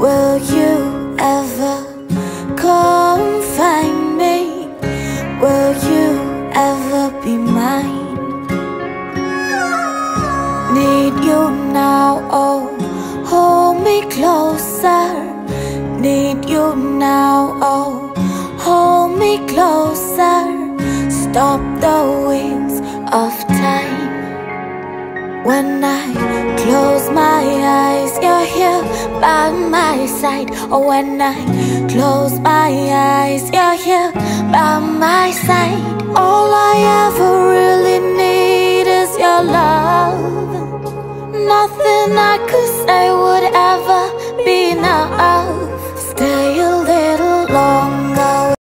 Will you ever come find me? Will you ever be mine? Need you now, oh, hold me closer Need you now, oh, hold me closer Stop the wheels of time When I close my eyes by my side. Or when I close my eyes You're here by my side. All I ever really need is your love. Nothing I could say